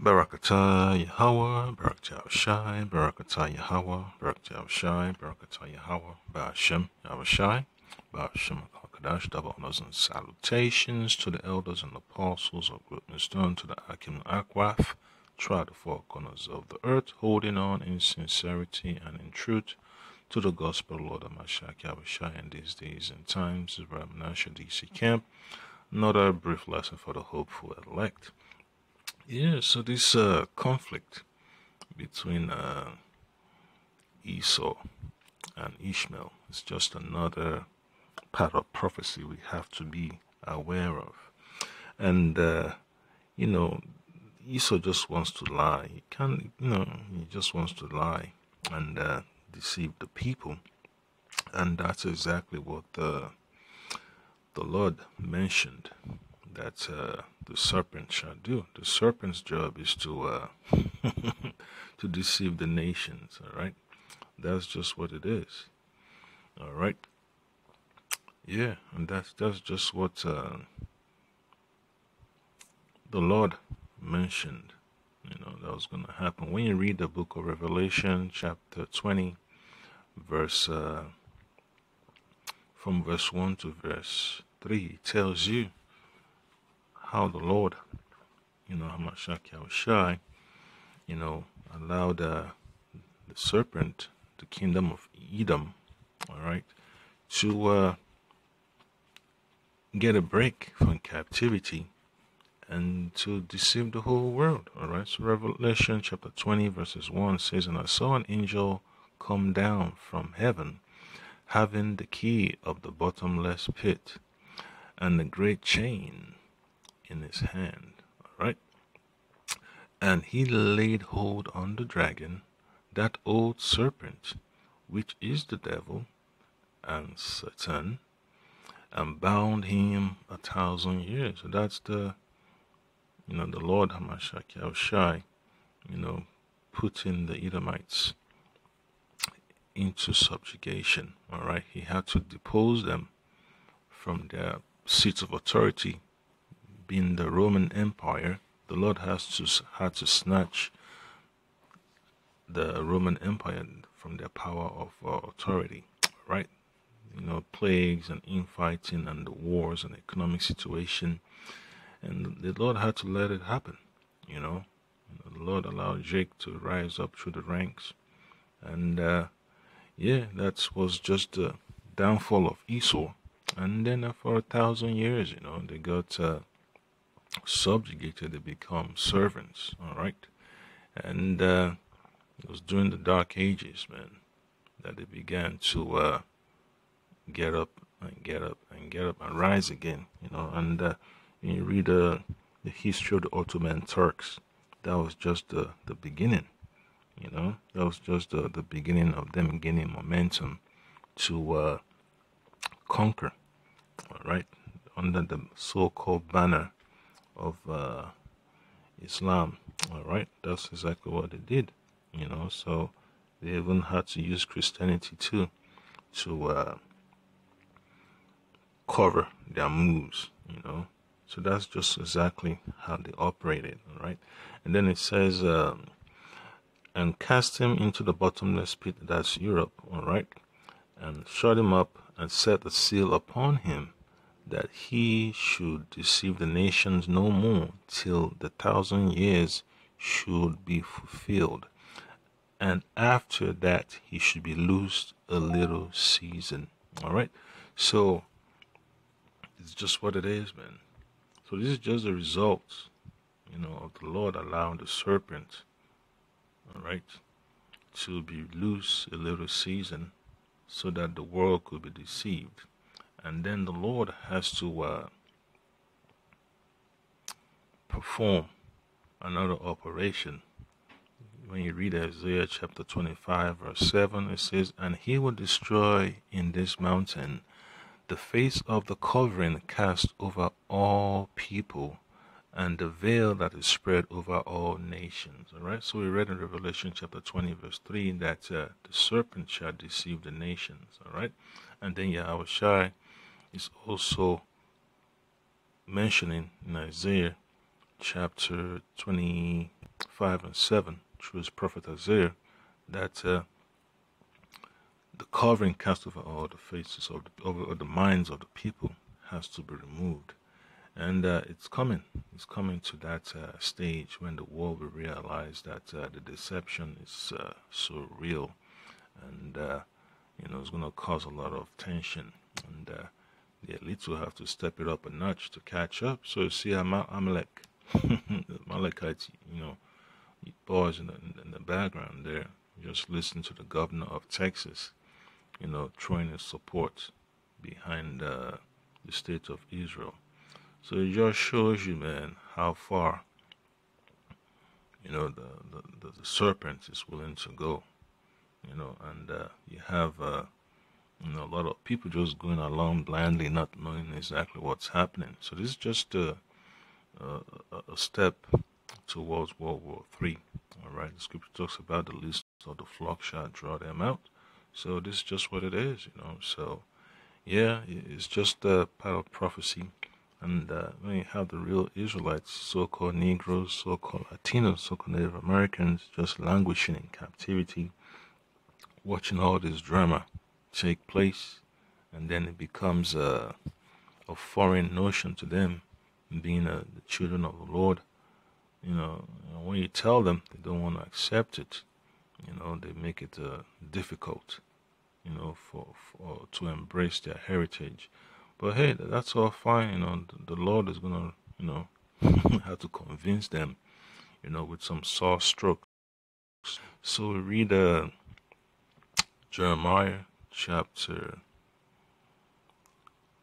Barakatah Yahweh, Barakatah Shai, Barakatah Yahweh, Barakatah Shai, Barakatah Yahweh, Ba'ashem, Yahawashi, Ba'ashem Kadash, double honors and salutations to the elders and apostles of Great Millstone, to the Akim Akwaf, try the four corners of the earth, holding on in sincerity and in truth to the gospel, Lord Amashak Yahawashi, in these days and times, Ramnasha DC Camp. Another brief lesson for the hopeful elect. Yeah, so this uh, conflict between uh, Esau and Ishmael is just another part of prophecy we have to be aware of. And, uh, you know, Esau just wants to lie. He can't, you know, he just wants to lie and uh, deceive the people. And that's exactly what the, the Lord mentioned that uh, the serpent shall do. The serpent's job is to uh, to deceive the nations. All right, that's just what it is. All right. Yeah, and that's that's just what uh, the Lord mentioned. You know that was going to happen when you read the book of Revelation, chapter twenty, verse uh, from verse one to verse three. It tells you how the Lord, you know, Hamashak Yahawashi, you know, allowed uh, the serpent, the kingdom of Edom, all right, to uh, get a break from captivity and to deceive the whole world. All right. So Revelation chapter 20, verses 1 says, And I saw an angel come down from heaven, having the key of the bottomless pit and the great chain in his hand. All right. And he laid hold on the dragon, that old serpent, which is the devil and Satan, and bound him a thousand years. So that's the, you know, the Lord Hamashak Shai, you know, putting the Edomites into subjugation. All right. He had to depose them from their seats of authority being the Roman Empire, the Lord has to had to snatch the Roman Empire from their power of uh, authority, right? You know, plagues and infighting and the wars and economic situation, and the Lord had to let it happen. You know, the Lord allowed Jake to rise up through the ranks, and uh, yeah, that was just the downfall of Esau. And then for a thousand years, you know, they got uh, subjugated, they become servants, all right? And uh, it was during the Dark Ages, man, that they began to uh, get up and get up and get up and rise again, you know. And uh, you read uh, the history of the Ottoman Turks, that was just the, the beginning, you know. That was just the, the beginning of them gaining momentum to uh, conquer, all right, under the so-called banner of uh, Islam. All right, that's exactly what they did. You know, so they even had to use Christianity too to uh, cover their moves. You know, so that's just exactly how they operated. All right, and then it says. Um, and cast him into the bottomless pit, that's Europe, all right, and shut him up and set a seal upon him that he should deceive the nations no more till the thousand years should be fulfilled. And after that, he should be loosed a little season. All right. So it's just what it is, man. So this is just the result, you know, of the Lord allowing the serpent, all right, to be loose a little season so that the world could be deceived and then the Lord has to uh, perform another operation. When you read Isaiah chapter 25, verse 7, it says, And he will destroy in this mountain the face of the covering cast over all people and the veil that is spread over all nations. All right, so we read in Revelation chapter 20, verse 3 that uh, the serpent shall deceive the nations. All right, and then Yahweh Shai is also mentioning in Isaiah chapter 25 and 7 through his prophet Isaiah that uh, the covering cast over all the faces of the, over the minds of the people has to be removed. And uh, it's coming. It's coming to that uh, stage when the world will realize that uh, the deception is uh, so real, and uh, you know it's going to cause a lot of tension, and the elites will have to step it up a notch to catch up. So you see, Am- Amalek, Amalekites, you know, boys in the, in the background there, just listen to the governor of Texas, you know, throwing his support behind the state of Israel so it just shows you, man, how far, you know, the, the, the, the serpent is willing to go, you know, and uh, you have, uh, you know, a lot of people just going along blindly, not knowing exactly what's happening. So this is just a, a, a step towards World War Three. All right, the scripture talks about the least of the flock shall draw them out. So this is just what it is, you know. So yeah, it's just a part of prophecy and uh, when you have the real Israelites, so-called Negroes, so-called Latinos, so-called Native Americans, just languishing in captivity, watching all this drama take place, and then it becomes a, a foreign notion to them, being a, the children of the Lord. You know, when you tell them they don't want to accept it, you know, they make it uh, difficult, you know, for, for to embrace their heritage. But hey, that's all fine. You know, the, the Lord is gonna, you know, have to convince them, you know, with some soft strokes. So we read uh, Jeremiah chapter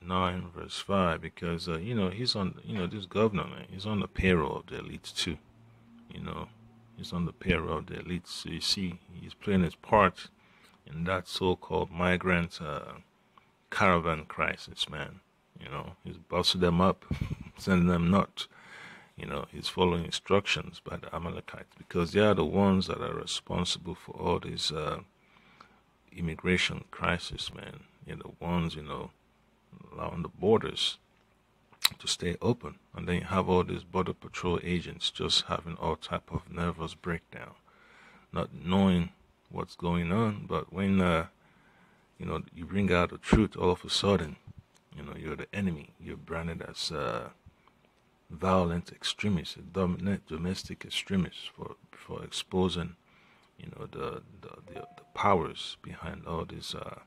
9 verse 5 because uh, you know he's on you know this governor man he's on the payroll of the elites too you know he's on the payroll of the elites so you see he's playing his part in that so-called migrant uh, caravan crisis, man. You know, he's busting them up, sending them nuts. You know, he's following instructions by the Amalekites because they are the ones that are responsible for all these uh, immigration crisis, man. You know, ones, you know, allowing the borders to stay open. And then you have all these border patrol agents just having all type of nervous breakdown, not knowing what's going on. But when uh, you know, you bring out the truth all of a sudden, you know, you're the enemy. You're branded as a violent extremist, a dominant domestic extremist for for exposing, you know, the the, the, the powers behind all these uh,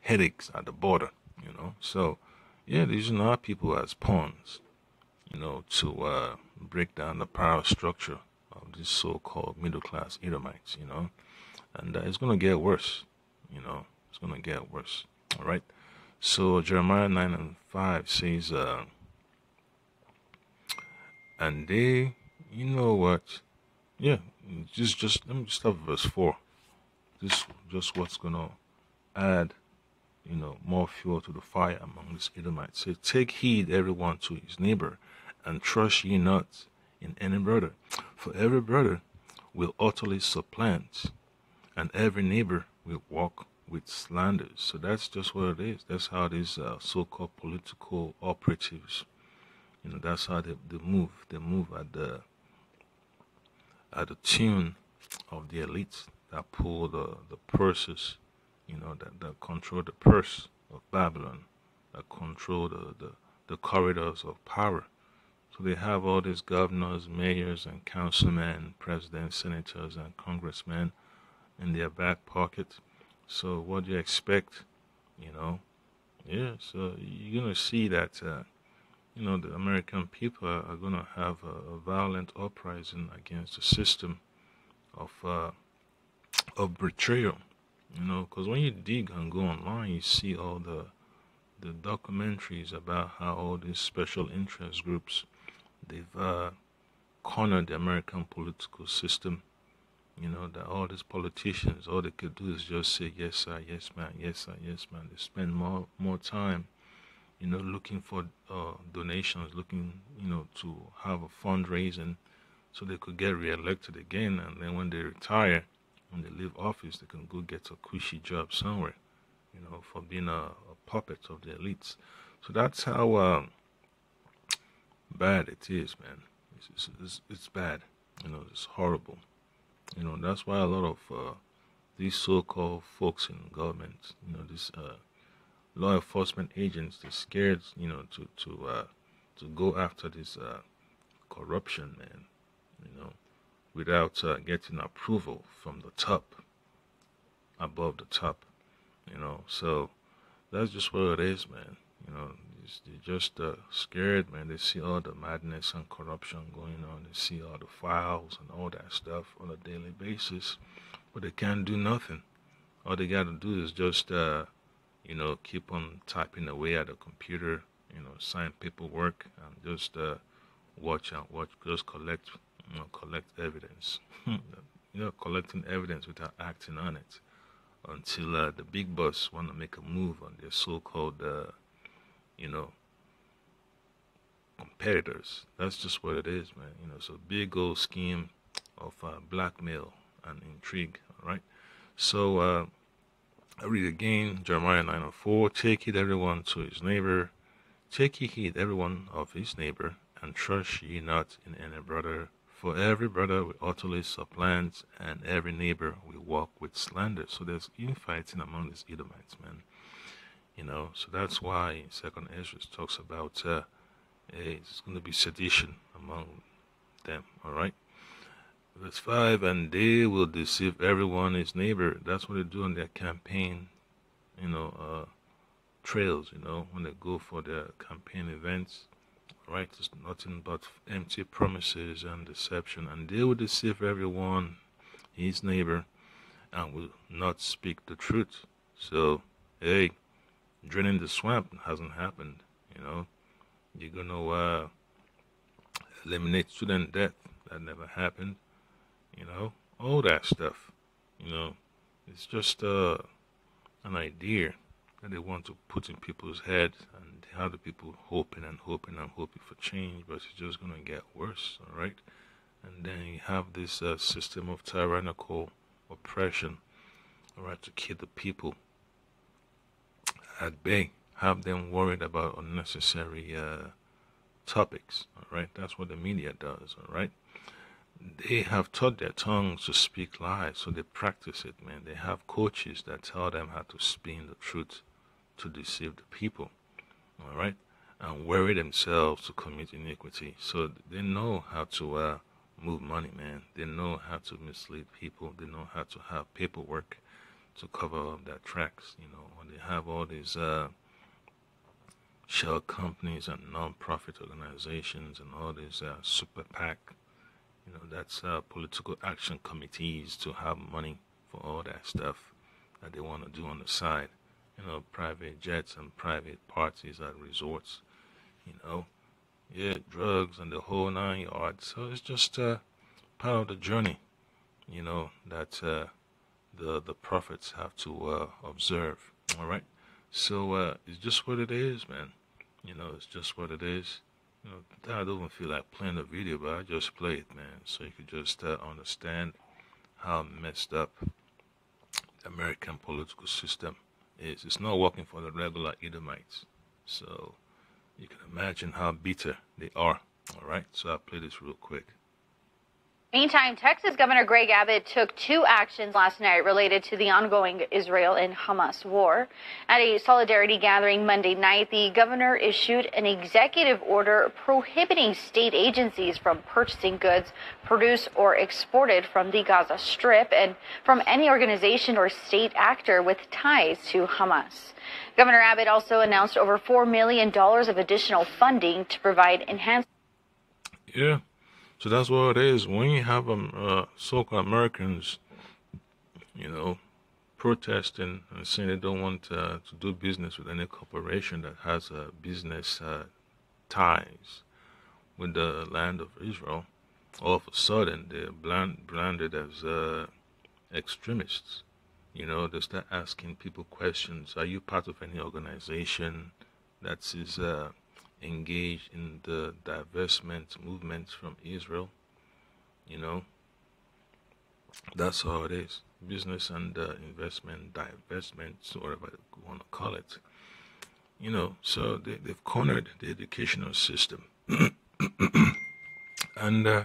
headaches at the border. You know, so yeah, these are not people as pawns, you know, to uh, break down the power structure of these so-called middle-class Edomites. You know and uh, it's to get worse. You know, it's to get worse. All right. So Jeremiah 9 and 5 says, uh, and they, you know what? Yeah, just, just, let me start verse 4. This, just what's going to add, you know, more fuel to the fire among these Edomites. Say, take heed everyone to his neighbor, and trust ye not in any brother. For every brother will utterly supplant and every neighbor will walk with slanders. So that's just what it is. That's how these uh, so-called political operatives, you know, that's how they, they move. They move at the at the tune of the elites that pull the, the purses, you know, that, that control the purse of Babylon, that control the, the, the corridors of power. So they have all these governors, mayors, and councilmen, presidents, senators, and congressmen in their back pocket. So what do you expect? You know, yeah. So you're gonna see that, uh, you know, the American people are, are gonna have a, a, violent uprising against the system of uh, of betrayal. You know, because when you dig and go online, you see all the the documentaries about how all these special interest groups they've uh, cornered the American political system you know, that all these politicians, all they could do is just say, yes, sir, yes, man, yes, sir, yes, man. They spend more, more time, you know, looking for uh, donations, looking, you know, to have a fundraising so they could get reelected again. And then when they retire, when they leave office, they can go get a cushy job somewhere, you know, for being a, a puppet of the elites. So that's how uh, bad it is, man. It's, it's, it's bad. You know, it's horrible. You know, that's why a lot of uh, these so-called folks in government, you know, these uh, law enforcement agents, they're scared, you know, to to uh, to go after this uh, corruption, man. You know, without uh, getting approval from the top, above the top. You know, so that's just what it is, man. You know, they're just uh, scared, man. They see all the madness and corruption going on. They see all the files and all that stuff on a daily basis, but they can't do nothing. All they got to do is just, uh, you know, keep on typing away at the computer, you know, sign paperwork, and just uh, watch and watch, just collect, you know, collect evidence. you know, collecting evidence without acting on it until uh, the big boss want to make a move on their so-called, uh, you know, competitors. That's just what it is, man. You know, so big old scheme of uh, blackmail and intrigue. All right. So uh, I read again Jeremiah 9:04. Take heed everyone to his neighbor. Take ye heed everyone of his neighbor, and trust ye not in any brother for every brother will utterly supplant, and every neighbor will walk with slander. So there's infighting among these Edomites, man. You know, so that's why Second Ezra talks about uh, it's going to be sedition among them. All right. Verse 5 And they will deceive everyone his neighbor. That's what they do in their campaign, you know, uh, trails, you know, when they go for their campaign events right? It's nothing but empty promises and deception, and they will deceive everyone, his neighbor, and will not speak the truth. So, hey, draining the swamp hasn't happened, you know. You're gonna uh, eliminate student death, that never happened, you know. All that stuff, you know. It's just uh, an idea that they want to put in people's heads and have the people hoping and hoping and hoping for change, but it's just going to get worse, all right? And then you have this uh, system of tyrannical oppression, all right, to keep the people at bay, have them worried about unnecessary uh, topics, all right? That's what the media does, all right? They have taught their tongues to speak lies, so they practice it, man. They have coaches that tell them how to spin the truth to deceive the people, all right, and worry themselves to commit iniquity. So they know how to uh, move money, man. They know how to mislead people. They know how to have paperwork to cover up their tracks. You know, when they have all these uh, shell companies and non-profit organizations and all these uh, super PAC, you know, that's uh, political action committees to have money for all that stuff that they want to do on the side you know, private jets and private parties at resorts, you know, yeah, drugs and the whole nine yards. So it's just uh, part of the journey, you know, that uh, the the prophets have to uh, observe. All right, so uh, it's just what it is, man. You know, it's just what it is. You know, I don't feel like playing the video, but I just play it, man, so you could just uh, understand how messed up the American political system is it's not working for the regular Edomites. So you can imagine how bitter they are. All right, so I'll play this real quick. Meantime, Texas Governor Greg Abbott took two actions last night related to the ongoing Israel and Hamas war. At a solidarity gathering Monday night, the governor issued an executive order prohibiting state agencies from purchasing goods produced or exported from the Gaza Strip and from any organization or state actor with ties to Hamas. Governor Abbott also announced over $4 million of additional funding to provide enhanced. Yeah. So that's what it is. When you have um, uh, so-called Americans, you know, protesting and saying they don't want uh, to do business with any corporation that has uh, business uh, ties with the land of Israel, all of a sudden they're branded as uh, extremists. You know, they start asking people questions. Are you part of any organization that is uh, engaged in the divestment movements from Israel. You know, that's how it is. Business and uh, investment, divestment, whatever you want to call it. You know, so they, they've cornered the educational system. and And uh,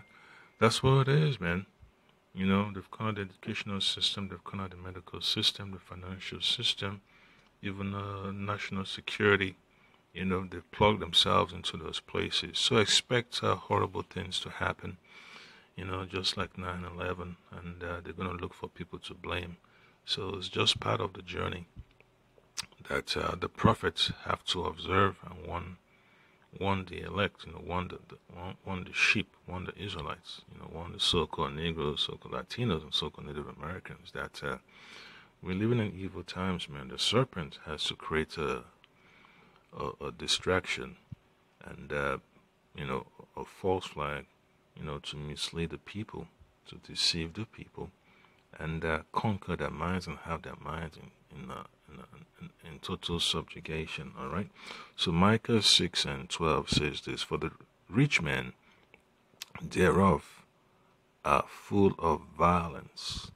that's what it is, man. You know, they've cornered the educational system, they've cornered the medical system, the financial system, even uh, national security. You know, they plug themselves into those places. So expect uh, horrible things to happen, you know, just like 9 11, and uh, they're going to look for people to blame. So it's just part of the journey that uh, the prophets have to observe and one one the elect, you know, one the, the one, one the sheep, one the Israelites, you know, one the so-called Negroes, so-called Latinos, and so-called Native Americans. That uh, we're living in evil times, man. The serpent has to create a a, distraction and uh, you know a false flag, you know, to mislead the people, to deceive the people, and uh, conquer their minds and have their minds in in, uh, in, in, total subjugation. All right. So Micah six and twelve says this: For the rich men thereof are full of violence.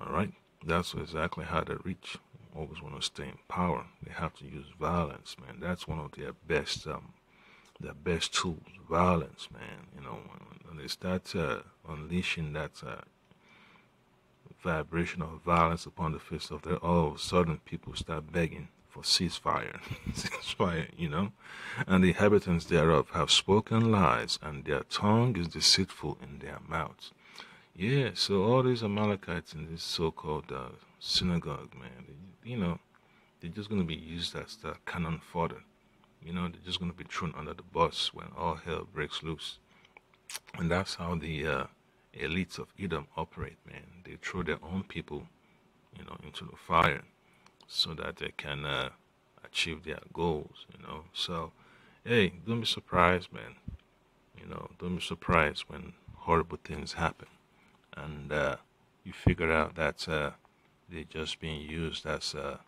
All right. That's exactly how the rich always want to stay in power. They have to use violence, man. That's one of their best, um, their best tools. Violence, man. You know, when, they start uh, unleashing that uh, vibration of violence upon the face of the all of a sudden people start begging for ceasefire. ceasefire, you know. And the inhabitants thereof have spoken lies, and their tongue is deceitful in their mouths. Yeah, so all these Amalekites in this so-called uh, synagogue, man, they, you know, they're just going to be used as the cannon fodder. You know, they're just going to be thrown under the bus when all hell breaks loose. And that's how the uh, elites of Edom operate, man. They throw their own people, you know, into the fire so that they can uh, achieve their goals, you know. So, hey, don't be surprised, man. You know, don't be surprised when horrible things happen. And uh, you figure out that uh, they're just being used as, uh,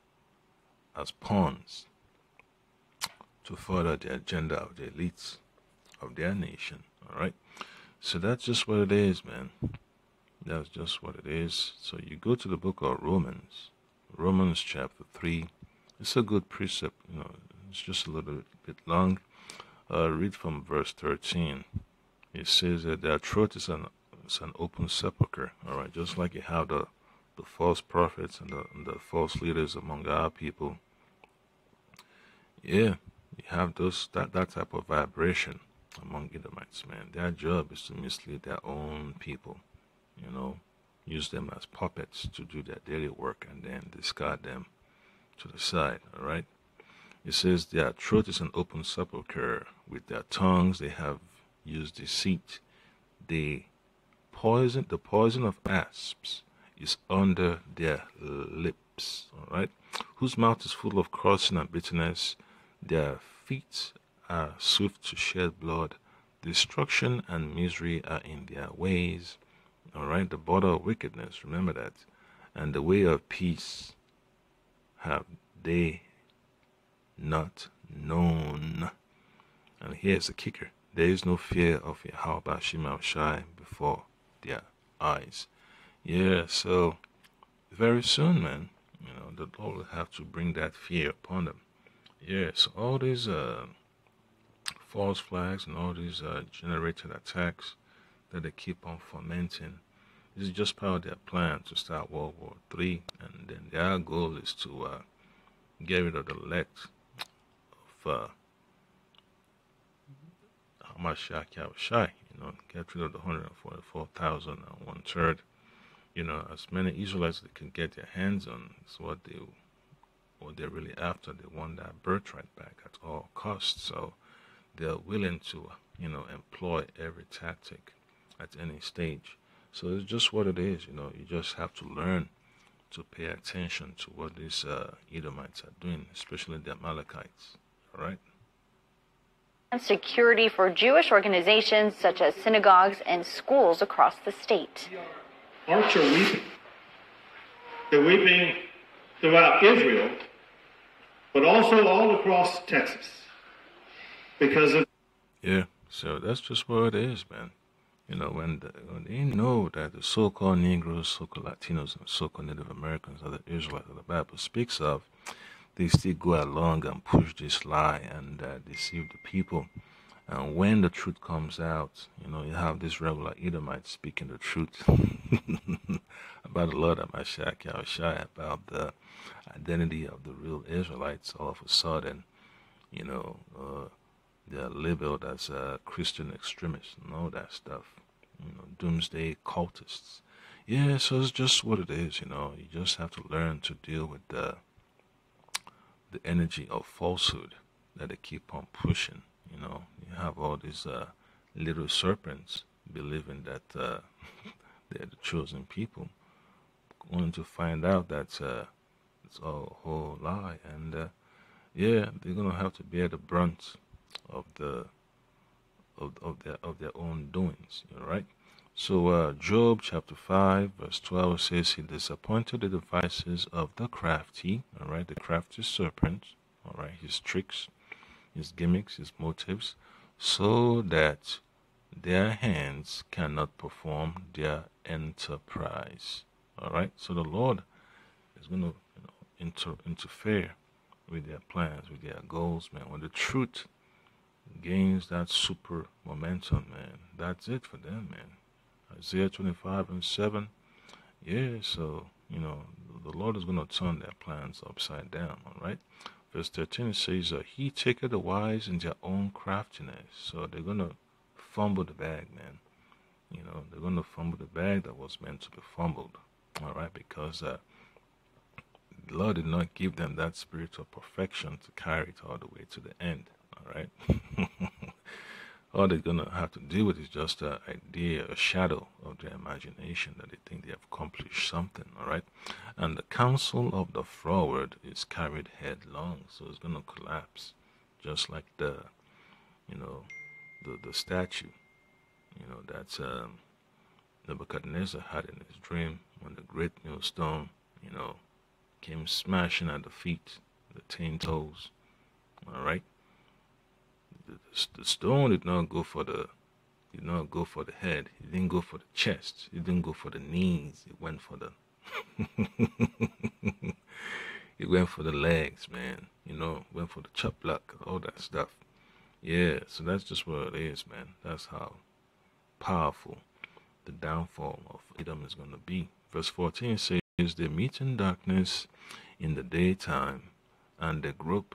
as pawns to further the agenda of the elites of their nation, all right? So that's just what it is, man. That's just what it is. So you go to the book of Romans, Romans chapter 3. It's a good precept, you know, it's just a little bit long. Uh, read from verse 13. It says that the truth is an, is an open sepulchre, all right, just like you have the, the false prophets and the, and the false leaders among our people. Yeah, you have those that, that type of vibration among Edomites, man. Their job is to mislead their own people, you know, use them as puppets to do their daily work and then discard them to the side, all right? It says their throat is an open sepulchre. With their tongues they have used deceit. They poison, the poison of asps is under their lips, all right? Whose mouth is full of cursing and bitterness. Their feet are swift to shed blood. Destruction and misery are in their ways. All right, the border of wickedness, remember that. And the way of peace have they not known. And here's the kicker there is no fear of Yahweh Shema Shai before their eyes. Yeah, so very soon, man, you know, the Lord will have to bring that fear upon them. Yeah, so all these uh, false flags and all these uh, generated attacks that they keep on fomenting. This is just part of their plan to start World War Three, and then their goal is to uh, get rid of the elect of uh, Yahawashi, you know, get rid of the 144,000 and one third, you know, as many Israelites they can get their hands on is what they what they're really after. They want that birthright back at all costs. So they're willing to, you know, employ every tactic at any stage. So it's just what it is, you know. You just have to learn to pay attention to what these uh, Edomites are doing, especially the Amalekites. All right. Security for Jewish organizations such as synagogues and schools across the state. Hearts are weeping. They're weeping throughout Israel, but also all across Texas because of yeah. So that's just what it is, man. You know, when, the, when they know that the so-called Negroes, so-called Latinos, and so-called Native Americans are the Israelites that the Bible speaks of, they still go along and push this lie and uh, deceive the people. And when the truth comes out, you know, you have this regular Edomite speaking the truth about the Lord Amashak Yahawashi, about the identity of the real Israelites. All of a sudden, you know, uh, they're labeled as uh, Christian extremists and all that stuff. You know, doomsday cultists. Yeah, so it's just what it is, you know. You just have to learn to deal with the the energy of falsehood that they keep on pushing. You know, you have all these uh, little serpents believing that uh, they're the chosen people, only to find out that uh, it's all a whole lie. And uh, yeah, they're gonna have to bear the brunt of the of, of their of their own doings. All right. So uh, Job chapter five verse twelve says he disappointed the devices of the crafty. All right, the crafty serpent. All right, his tricks his gimmicks, his motives, so that their hands cannot perform their enterprise. All right, so the Lord is going to you know, inter- interfere with their plans, with their goals, man. When the truth gains that super momentum, man, that's it for them, man. Isaiah 25 and 7. Yeah, so, you know, the Lord is going to turn their plans upside down, all right? Verse 13 says, uh, He taketh the wise in their own craftiness. So they're going to fumble the bag, man. You know, they're going to fumble the bag that was meant to be fumbled. All right, because uh, the Lord did not give them that spirit of perfection to carry it all the way to the end. All right. all they're going to have to deal with is just an idea, a shadow of their imagination that they think they have accomplished something, all right? And the counsel of the forward is carried headlong, so it's going to collapse, just like the, you know, the, the statue, you know, that's um, Nebuchadnezzar had in his dream when the great millstone, you know, came smashing at the feet, the ten toes, all right? The, stone did not go for the did not go for the head. It didn't go for the chest. It didn't go for the knees. It went for the he went for the legs, man. You know, went for the chop block, all that stuff. Yeah, so that's just what it is, man. That's how powerful the downfall of Edom is going to be. Verse 14 says, They meet in darkness in the daytime, and they group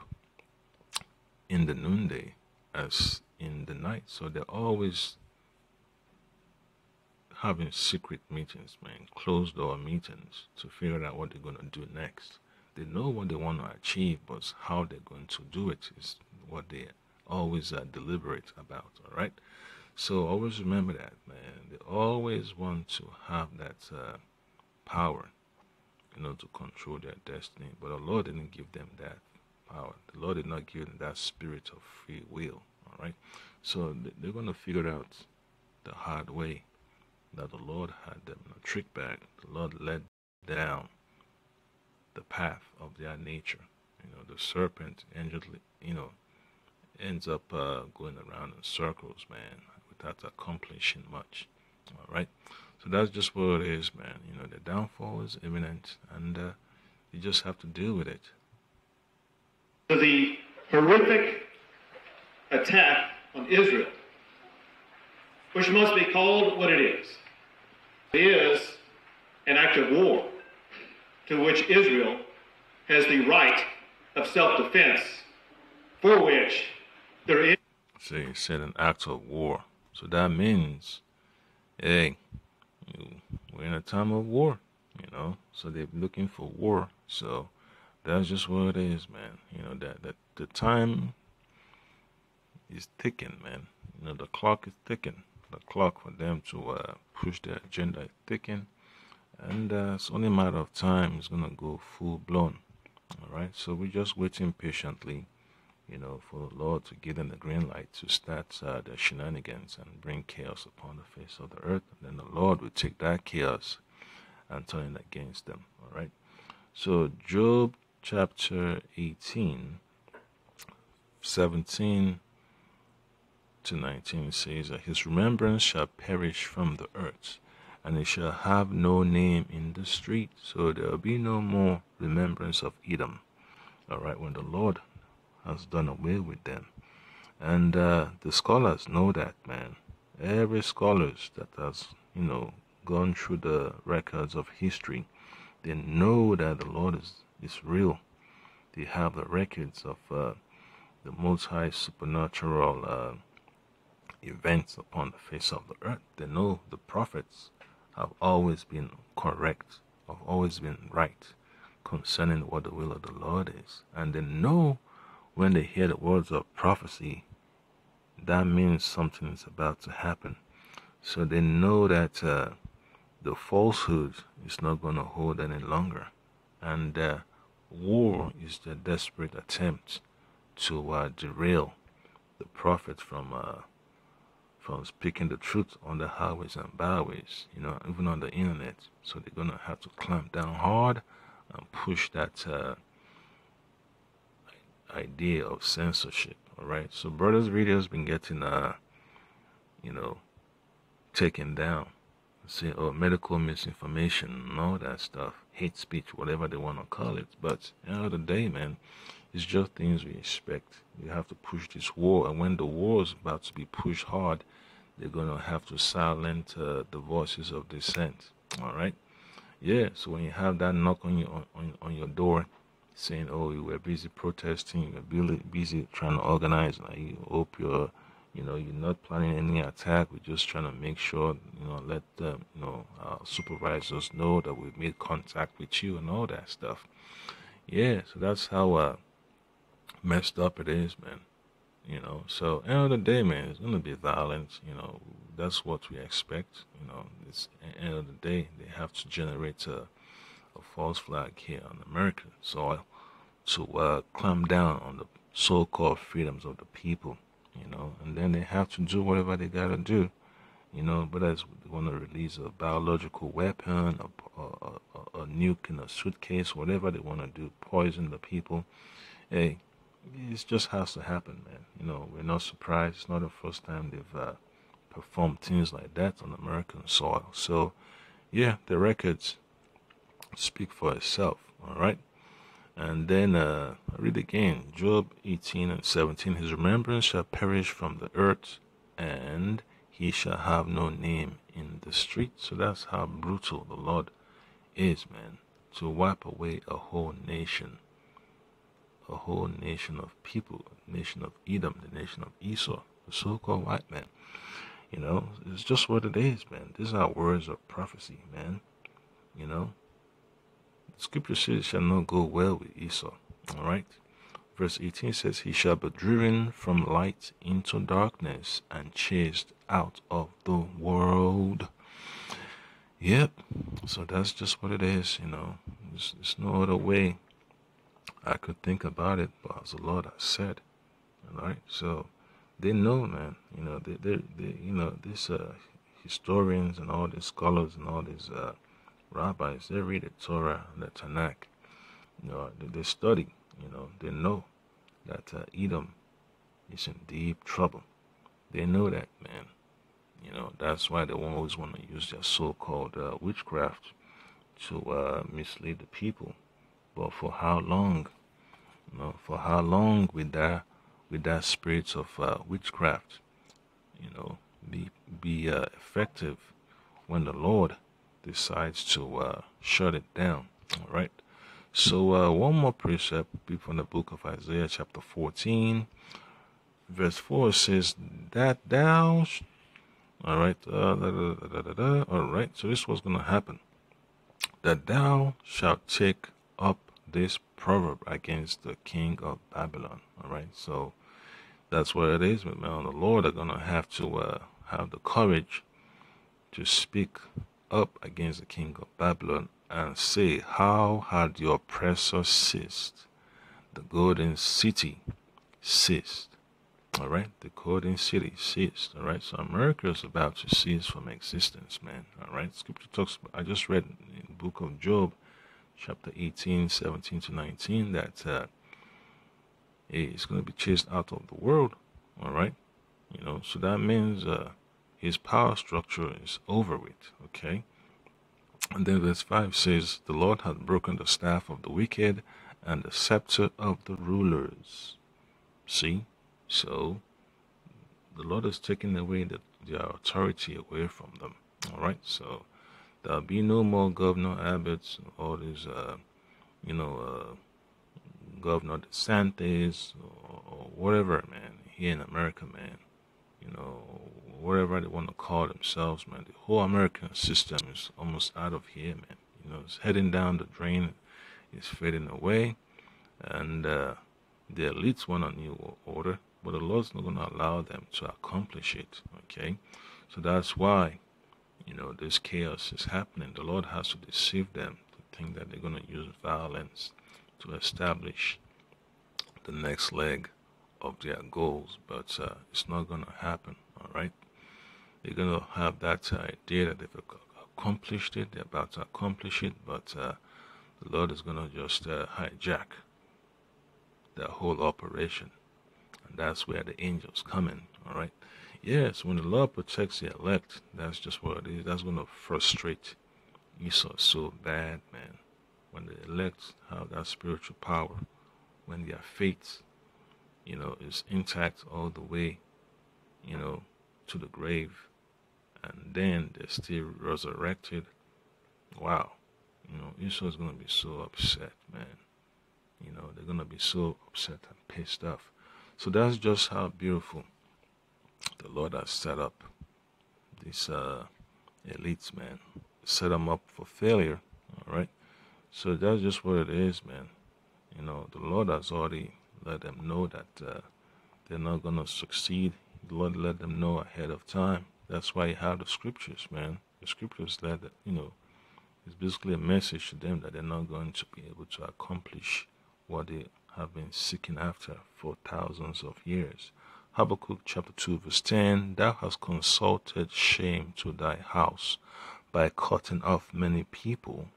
in the noonday as in the night. So they're always having secret meetings, man, closed door meetings to figure out what they're going to do next. They know what they want to achieve, but how they're going to do it is what they always are deliberate about, all right? So always remember that, man. They always want to have that uh, power, you know, to control their destiny. But the Lord didn't give them that power. The Lord did not give them that spirit of free will. All right. So they're going to figure out the hard way that the Lord had them in a trick. The Lord led down the path of their nature. You know, the serpent endlessly, you know, ends up uh, going around in circles, man, without accomplishing much. All right. So that's just what it is, man. You know, the downfall is imminent, and uh, you just have to deal with it to the horrific attack on Israel, which must be called what it is. It is an act of war to which Israel has the right of self defense, for which there is. See, he said an act of war. So that means, hey, we're in a time of war, you know. So they're looking for war. So that's just what it is, man. You know that that the time is ticking, man. You know the clock is ticking. The clock for them to uh, push their agenda is ticking, and uh, it's only a matter of time. It's gonna go full blown. All right. So we're just waiting patiently, you know, for the Lord to give them the green light to start uh, the shenanigans and bring chaos upon the face of the earth. And then the Lord will take that chaos and turn it against them. All right. So Job chapter 18, 17 to 19 says that his remembrance shall perish from the earth, and it shall have no name in the street. So there will be no more remembrance of Edom. All right, when the Lord has done away with them. And uh, the scholars know that, man. Every scholars that has, you know, gone through the records of history, they know that the Lord is, is real. They have the records of uh, the most high supernatural uh, events upon the face of the earth. They know the prophets have always been correct, have always been right concerning what the will of the Lord is. And they know when they hear the words of prophecy, that means something is about to happen. So they know that uh, the falsehood is not going to hold any longer. And uh, war is the desperate attempt to uh, derail the prophet from uh, from speaking the truth on the highways and byways, you know, even on the internet. So they're gonna have to clamp down hard and push that uh, idea of censorship. All right. So brothers' video has been getting, uh, you know, taken down. Say, oh, medical misinformation and all that stuff, hate speech, whatever they want to call it. But at the end of the day, man, it's just things we expect. We have to push this war, and when the war is about to be pushed hard, they're gonna have to silence uh, the voices of dissent. All right, yeah. So when you have that knock on your on, on your door, saying, "Oh, you were busy protesting, you were busy trying to organize," and I hope you're, you know, you're not planning any attack. We're just trying to make sure, you know, let the, you know, our supervisors know that we've made contact with you and all that stuff. Yeah. So that's how. Uh, messed up it is, man. You know, so end of the day, man, it's gonna be violence. You know, that's what we expect. You know, it's end of the day, they have to generate a, a false flag here on American soil to uh, clamp down on the so-called freedoms of the people. You know, and then they have to do whatever they gotta do. You know, but as they want to release a biological weapon, a, a, a, a nuke in a suitcase, whatever they want to do, poison the people. Hey, it just has to happen, man. You know, we're not surprised. It's not the first time they've uh, performed things like that on American soil. So, yeah, the records speak for itself. All right. And then uh, I read again Job 18 and 17. His remembrance shall perish from the earth, and he shall have no name in the street. So that's how brutal the Lord is, man, to wipe away a whole nation a whole nation of people, nation of Edom, the nation of Esau, the so-called white man. You know, it's just what it is, man. These are words of prophecy, man. You know, Scripture says, "Shall not go well with Esau." All right. Verse 18 says, He shall be driven from light into darkness and chased out of the world. Yep. So that's just what it is, you know. There's, there's no other way I could think about it, but as the Lord has said, all right. So they know, man. You know, they, they, they you know, these uh, historians and all these scholars and all these uh, rabbis, they read the Torah the Tanakh. You know, they, they study. You know, they know that uh, Edom is in deep trouble. They know that, man. You know, that's why they always want to use their so-called uh, witchcraft to uh, mislead the people but for how long? You know, for how long with that with that spirit of uh, witchcraft, you know, be be uh, effective when the Lord decides to uh, shut it down. All right. So uh, one more precept be from the book of Isaiah, chapter 14, verse 4 says that thou. All right. Uh, da, da, da, all right. So this was going to happen. That thou shalt take up this proverb against the king of Babylon. All right, so that's what it is, but man. The Lord are gonna have to uh, have the courage to speak up against the king of Babylon and say, How had the oppressor ceased? The golden city ceased. All right, the golden city ceased. All right, so America is about to cease from existence, man. All right, Scripture talks. About, I just read in the book of Job chapter 18, 17 to 19, that uh, he's going to be chased out of the world. All right. You know, so that means uh, his power structure is over with. Okay. And then verse 5 says, The Lord hath broken the staff of the wicked and the scepter of the rulers. See? So the Lord has taken away the, their authority away from them. All right, so there'll be no more Governor Abbott's, all these, uh, you know, uh, Governor DeSantis or, or whatever, man, here in America, man. You know, whatever they want to call themselves, man. The whole American system is almost out of here, man. You know, it's heading down the drain, it's fading away, and uh, the elites want a new order, but the Lord's not going to allow them to accomplish it. Okay, so that's why you know this chaos is happening. The Lord has to deceive them to think that they're going to use violence to establish the next leg of their goals, but uh, it's not going to happen. All right, they're going to have that idea that they've accomplished it, they're about to accomplish it, but uh, the Lord is going to just uh, hijack that whole operation, and that's where the angels come in. All right, yes, when the Lord protects the elect, that's just what it is. That's going to frustrate Esau so bad, man. When the elect have that spiritual power, when their faith you know, is intact all the way, you know, to the grave, and then they're still resurrected. Wow, you know, Esau's gonna be so upset, man. You know, they're gonna be so upset and pissed off. So that's just how beautiful the Lord has set up these uh, elites, man. Set them up for failure. All right. So that's just what it is, man. You know, the Lord has already let them know that uh, they're not going to succeed. The Lord let them know ahead of time. That's why you have the scriptures, man. The scriptures that, you know, it's basically a message to them that they're not going to be able to accomplish what they have been seeking after for thousands of years. Habakkuk chapter 2, verse 10 Thou hast consulted shame to thy house by cutting off many people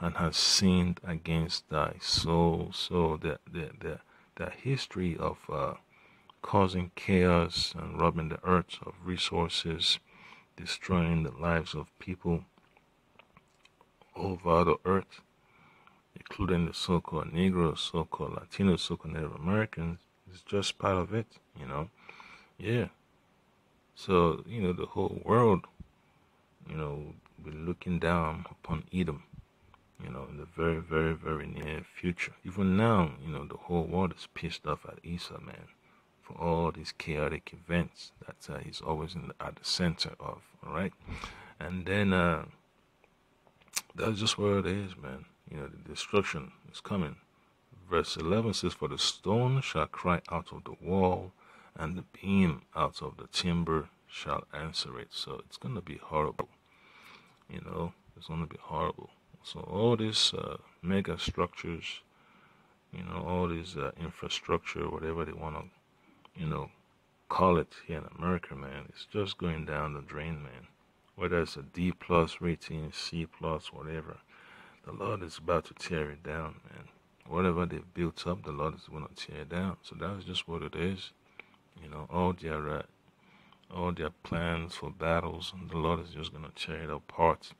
and hast sinned against thy soul. So the, the, the, the history of uh, causing chaos and robbing the earth of resources, destroying the lives of people all over the earth, including the so-called Negroes, so-called Latinos, so-called Native Americans, is just part of it, you know. Yeah. So, you know, the whole world, you know, be looking down upon Edom you know, in the very, very, very near future. Even now, you know, the whole world is pissed off at Esau, man, all these chaotic events that uh, he's always in at the center of, all right? And then uh, that's just where it is, man. You know, the destruction is coming. Verse 11 says, For the stone shall cry out of the wall, and the beam out of the timber shall answer it. So it's going to be horrible. You know, it's going to be horrible. So all these uh, mega structures, you know, all these uh, infrastructure, whatever they want to, you know, call it here in America, man, it's just going down the drain, man. Whether it's a D plus rating, C plus, whatever, the Lord is about to tear it down, man. Whatever they've built up, the Lord is going to tear it down. So that's just what it is. You know, all their uh, all their plans for battles, the Lord is just going to tear it apart.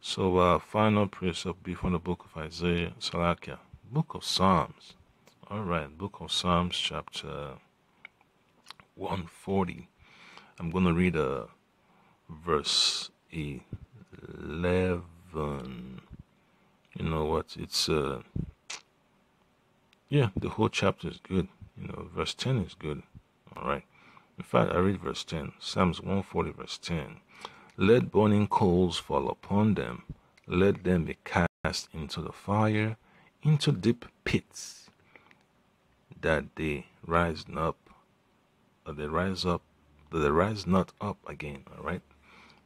So, uh, final precept be from the book of Isaiah, Salakia, book of Psalms. All right, book of Psalms, chapter 140. I'm going to read a uh, verse 11. You know what? It's, uh, yeah, the whole chapter is good. You know, verse 10 is good. All right. In fact, I read verse 10, Psalms 140, verse 10. Let burning coals fall upon them. Let them be cast into the fire, into deep pits, that they rise up, that they rise up, that they rise not up again. All right.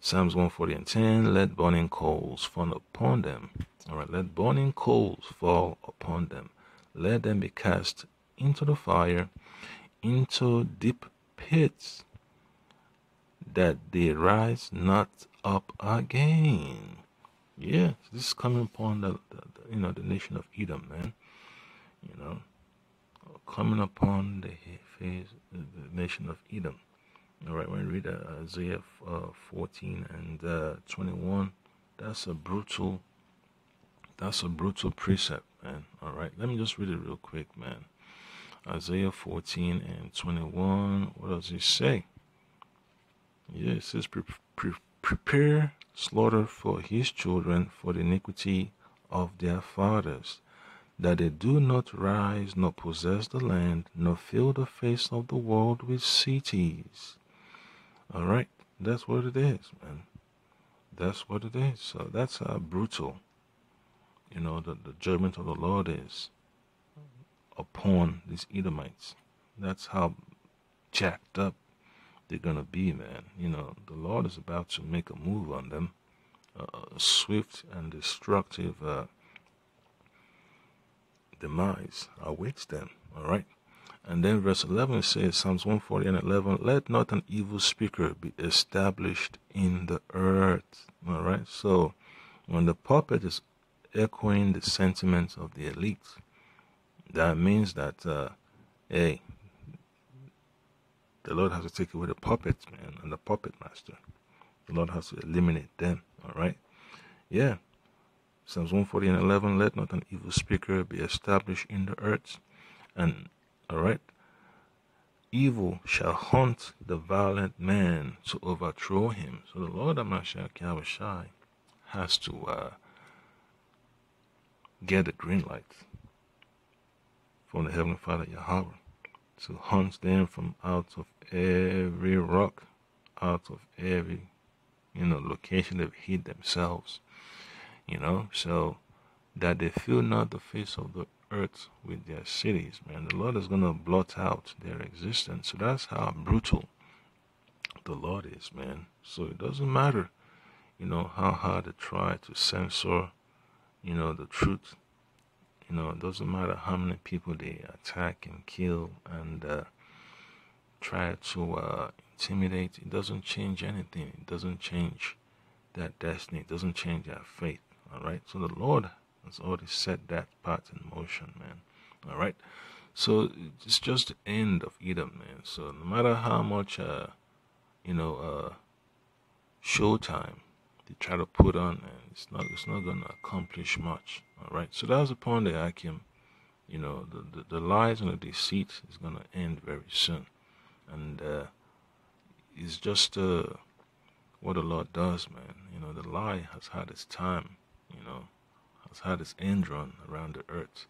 Psalms 140 and 10. Let burning coals fall upon them. All right. Let burning coals fall upon them. Let them be cast into the fire, into deep pits that they rise not up again. Yes, this is coming upon the, the, the, you know the nation of Edom, man. You know, coming upon the the, the nation of Edom. All right, when we read uh, Isaiah uh, 14 and uh, 21, that's a brutal, that's a brutal precept, man. All right, let me just read it real quick, man. Isaiah 14 and 21. What does it say? Yeah, it says, pre- pre- prepare slaughter for his children for the iniquity of their fathers, that they do not rise nor possess the land, nor fill the face of the world with cities. All right, that's what it is, man. That's what it is. So that's how brutal, you know, the, the judgment of the Lord is upon these Edomites. That's how jacked up they're gonna be, man. You know, the Lord is about to make a move on them, a swift and destructive uh, demise awaits them. All right. And then verse 11 says, Psalms 140 and 11, let not an evil speaker be established in the earth. All right. So when the puppet is echoing the sentiments of the elite, that means that, uh, hey, the Lord has to take away the puppets, man, and the puppet master. The Lord has to eliminate them. All right. Yeah. Psalms 140 and 11, let not an evil speaker be established in the earth. And, all right, evil shall hunt the violent man to overthrow him. So the Lord Amashak Yahawashi has to uh, get the green light from the Heavenly Father Yahawah to hunt them from out of every rock, out of every, you know, location they've hid themselves you know, so that they fill not the face of the earth with their cities, man. The Lord is going to blot out their existence. So that's how brutal the Lord is, man. So it doesn't matter, you know, how hard they try to censor, you know, the truth. You know, it doesn't matter how many people they attack and kill and uh, try to uh, intimidate. It doesn't change anything. It doesn't change that destiny. It doesn't change that faith. All right. So the Lord has already set that part in motion, man. All right. So it's just the end of Edom, man. So no matter how much, uh, you know, uh, showtime they try to put on, man, it's not, it's not gonna accomplish much. All right. So that's the that I came. You know, the, the, the lies and the deceit is gonna end very soon, and uh, it's just uh, what the Lord does, man. You know, the lie has had its time know, has had its end run around the earth.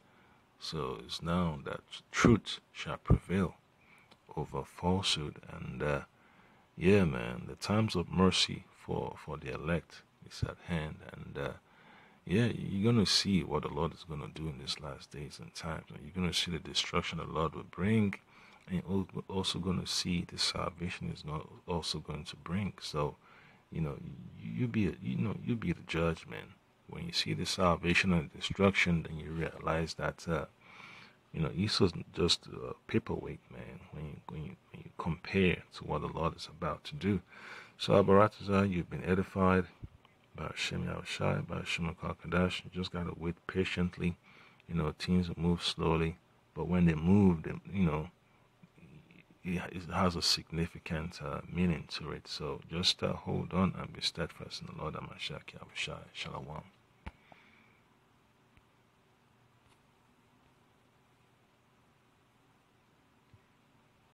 So it's now that truth shall prevail over falsehood. And uh, yeah, man, the times of mercy for, for the elect is at hand. And uh, yeah, you're going to see what the Lord is going to do in these last days and times. You're going to see the destruction the Lord will bring. And you're also going to see the salvation is not also going to bring. So, you know, you be, you know, you be the judge, man when you see the salvation and the destruction, then you realize that uh, you know Esau's just a paperweight, man. When you, when you when you compare to what the Lord is about to do, so Abaratazah, you've been edified by Hashem Yahawashi, by Hashem Kadash. You just gotta wait patiently. You know things move slowly, but when they move, they, you know it has a significant uh, meaning to it. So just uh, hold on and be steadfast in the Lord Amashak Yahawashi. Shalom.